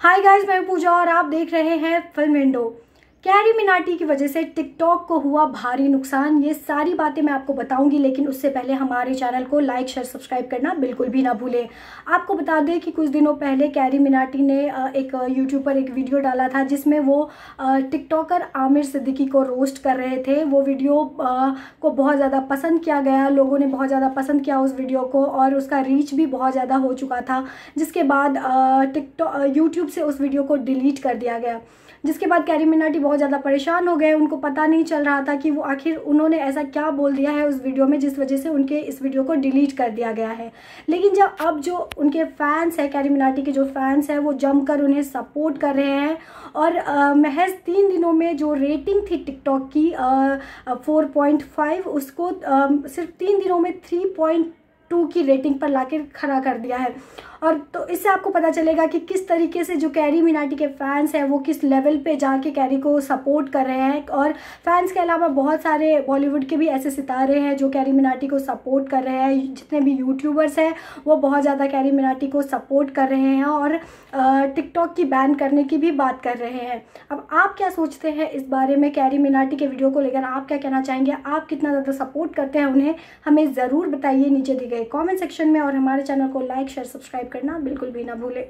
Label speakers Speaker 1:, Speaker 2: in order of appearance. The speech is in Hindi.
Speaker 1: हाय गाइस मैं पूजा और आप देख रहे हैं फ़िल्म विंडो कैरी मिनाटी की वजह से टिकटॉक को हुआ भारी नुकसान। ये सारी बातें मैं आपको बताऊँगी, लेकिन उससे पहले हमारे चैनल को लाइक, शेयर, सब्सक्राइब करना बिल्कुल भी ना भूलें। आपको बता दें कि कुछ दिनों पहले कैरी मिनाटी ने एक यूट्यूब पर एक वीडियो डाला था, जिसमें वो टिकटॉकर आमिर सिद्दीकी को रोस्ट कर रहे थे। वो वीडियो को बहुत ज़्यादा पसंद किया गया, लोगों ने बहुत ज़्यादा पसंद किया उस वीडियो को, और उसका रीच भी बहुत ज़्यादा हो चुका था, जिसके बाद टिकटॉक यूट्यूब से उस वीडियो को डिलीट कर दिया गया। जिसके बाद कैरी मिनाटी बहुत ज़्यादा परेशान हो गए, उनको पता नहीं चल रहा था कि वो आखिर उन्होंने ऐसा क्या बोल दिया है उस वीडियो में जिस वजह से उनके इस वीडियो को डिलीट कर दिया गया है। लेकिन जब अब जो उनके फैंस हैं, कैरी मिनाटी के जो फैंस हैं, वो जमकर उन्हें सपोर्ट कर रहे हैं और महज तीन दिनों में जो रेटिंग थी टिकटॉक की फोर पॉइंट फाइव, उसको सिर्फ़ तीन दिनों में थ्री पॉइंट टू की रेटिंग पर ला खड़ा कर दिया है। और तो इससे आपको पता चलेगा कि किस तरीके से जो कैरी मिनाटी के फैंस हैं, वो किस लेवल पे जाके कैरी को सपोर्ट कर रहे हैं। और फैंस के अलावा बहुत सारे बॉलीवुड के भी ऐसे सितारे हैं जो कैरी मिनाटी को सपोर्ट कर रहे हैं। जितने भी यूट्यूबर्स हैं, वो बहुत ज़्यादा कैरी मिनाटी को सपोर्ट कर रहे हैं और टिकटॉक की बैन करने की भी बात कर रहे हैं। अब आप क्या सोचते हैं इस बारे में कैरी मिनाटी के वीडियो को लेकर? आप क्या कहना चाहेंगे? आप कितना ज़्यादा सपोर्ट करते हैं उन्हें? हमें ज़रूर बताइए नीचे दी गए कॉमेंट सेक्शन में और हमारे चैनल को लाइक शेयर सब्सक्राइब करना बिल्कुल भी ना भूलें।